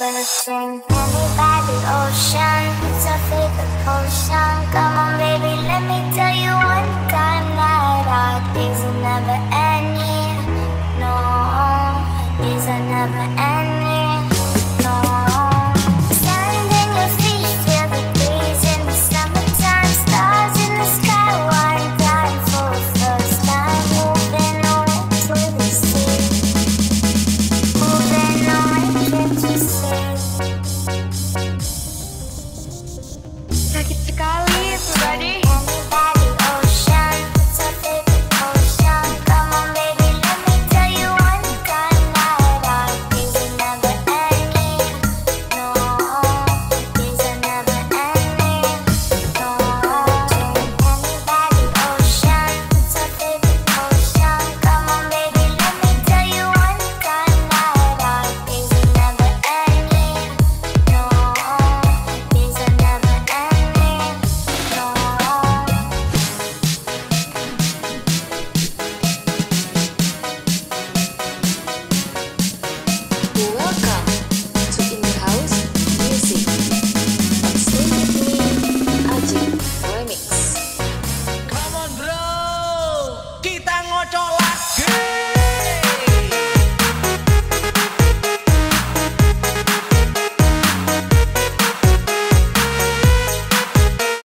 Listen, penny by the ocean, it's our favorite potion. Come on, baby, let me tell you one time that our days are never ending. No, these are never ending.